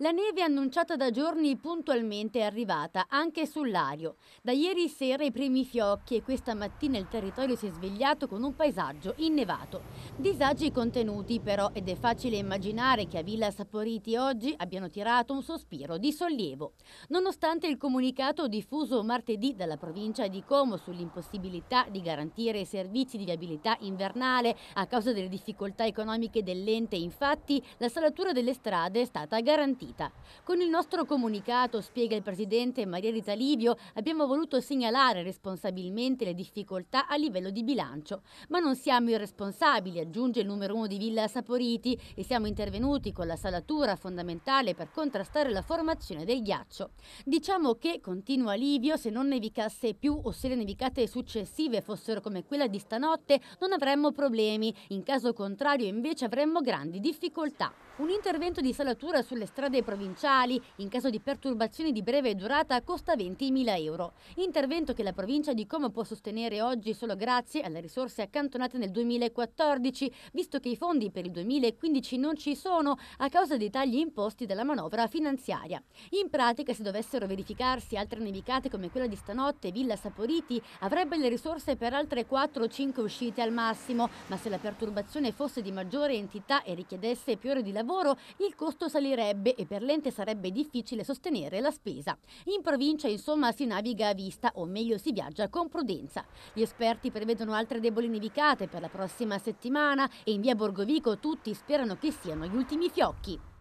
La neve annunciata da giorni puntualmente è arrivata anche sull'ario. Da ieri sera i primi fiocchi e questa mattina il territorio si è svegliato con un paesaggio innevato. Disagi contenuti però ed è facile immaginare che a Villa Saporiti oggi abbiano tirato un sospiro di sollievo. Nonostante il comunicato diffuso martedì dalla provincia di Como sull'impossibilità di garantire i servizi di viabilità invernale a causa delle difficoltà economiche dell'ente, infatti la salatura delle strade è stata garantita partita. Con il nostro comunicato, spiega il presidente Maria Rita Livio, abbiamo voluto segnalare responsabilmente le difficoltà a livello di bilancio, ma non siamo irresponsabili, aggiunge il numero uno di Villa Saporiti, e siamo intervenuti con la salatura fondamentale per contrastare la formazione del ghiaccio. Diciamo che, continua Livio, se non nevicasse più o se le nevicate successive fossero come quella di stanotte, non avremmo problemi, in caso contrario invece avremmo grandi difficoltà. Un intervento di salatura sulle strade provinciali in caso di perturbazioni di breve durata costa 20.000 euro. Intervento che la provincia di Como può sostenere oggi solo grazie alle risorse accantonate nel 2014, visto che i fondi per il 2015 non ci sono a causa dei tagli imposti dalla manovra finanziaria. In pratica, se dovessero verificarsi altre nevicate come quella di stanotte, Villa Saporiti avrebbe le risorse per altre 4 o 5 uscite al massimo, ma se la perturbazione fosse di maggiore entità e richiedesse più ore di lavoro, il costo salirebbe e per l'ente sarebbe difficile sostenere la spesa. In provincia, insomma, si naviga a vista, o meglio si viaggia con prudenza. Gli esperti prevedono altre deboli nevicate per la prossima settimana e in via Borgovico tutti sperano che siano gli ultimi fiocchi.